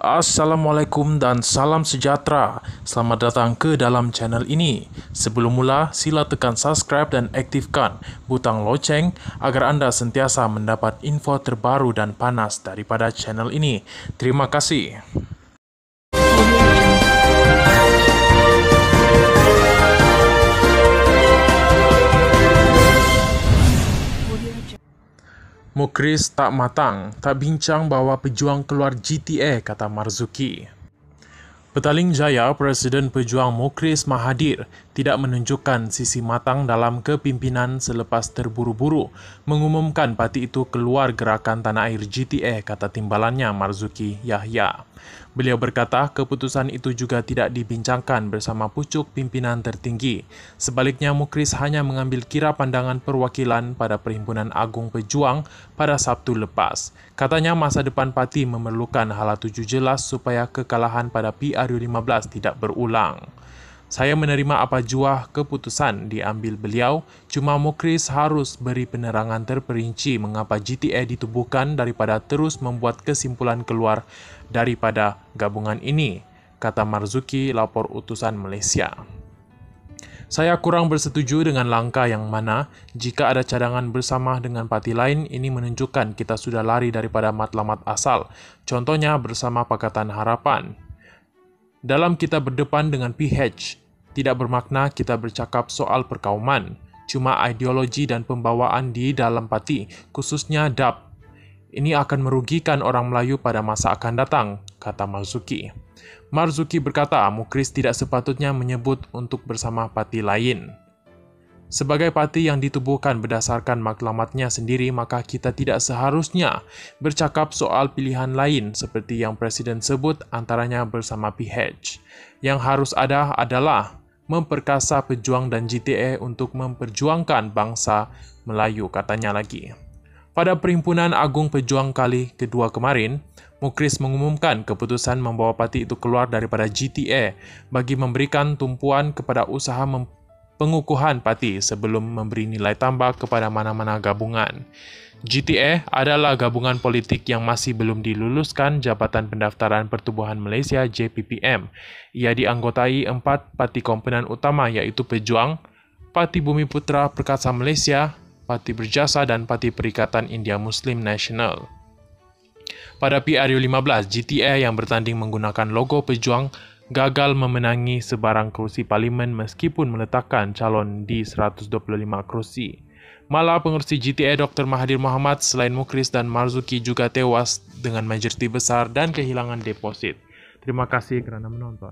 Assalamualaikum dan salam sejahtera. Selamat datang ke dalam channel ini. Sebelum mula, sila tekan subscribe dan aktifkan butang loceng agar anda sentiasa mendapat info terbaru dan panas daripada channel ini. Terima kasih. Mukris tak matang, tak bincang bawa pejuang keluar GTA, kata Marzuki. Petaling Jaya, Presiden Pejuang Mukris Mahathir tidak menunjukkan sisi matang dalam kepimpinan selepas terburu-buru mengumumkan parti itu keluar gerakan tanah air GTA, kata timbalannya Marzuki Yahya. Beliau berkata keputusan itu juga tidak dibincangkan bersama pucuk pimpinan tertinggi. Sebaliknya, Mukris hanya mengambil kira pandangan perwakilan pada Perhimpunan Agung Pejuang pada Sabtu lepas. Katanya masa depan parti memerlukan tuju jelas supaya kekalahan pada PRU15 tidak berulang. Saya menerima apa jua keputusan diambil beliau, cuma Mukris harus beri penerangan terperinci mengapa GTA ditubuhkan daripada terus membuat kesimpulan keluar daripada gabungan ini, kata Marzuki lapor utusan Malaysia. Saya kurang bersetuju dengan langkah yang mana jika ada cadangan bersama dengan parti lain ini menunjukkan kita sudah lari daripada matlamat asal, contohnya bersama Pakatan Harapan. Dalam kita berdepan dengan PH, tidak bermakna kita bercakap soal perkauman, cuma ideologi dan pembawaan di dalam parti, khususnya DAP. Ini akan merugikan orang Melayu pada masa akan datang, kata Marzuki. Marzuki berkata Mukris tidak sepatutnya menyebut untuk bersama parti lain. Sebagai parti yang ditubuhkan berdasarkan maklamatnya sendiri, maka kita tidak seharusnya bercakap soal pilihan lain seperti yang Presiden sebut antaranya bersama PH. Yang harus ada adalah memperkasa pejuang dan GTA untuk memperjuangkan bangsa Melayu, katanya lagi. Pada Perhimpunan Agung Pejuang kali kedua kemarin, Mukris mengumumkan keputusan membawa parti itu keluar daripada GTA bagi memberikan tumpuan kepada usaha pengukuhan parti sebelum memberi nilai tambah kepada mana-mana gabungan. GTA adalah gabungan politik yang masih belum diluluskan Jabatan Pendaftaran Pertubuhan Malaysia JPPM. Ia dianggotai empat parti komponen utama iaitu Pejuang, Parti Bumi Putra Perkasa Malaysia, Parti Berjasa dan Parti Perikatan India Muslim Nasional. Pada PRU 15, GTA yang bertanding menggunakan logo Pejuang gagal memenangi sebarang kerusi parlimen meskipun meletakkan calon di 125 kerusi. Malah pengurusi GTA Dr. Mahathir Mohamad selain Mukris dan Marzuki juga tewas dengan majoriti besar dan kehilangan deposit. Terima kasih kerana menonton.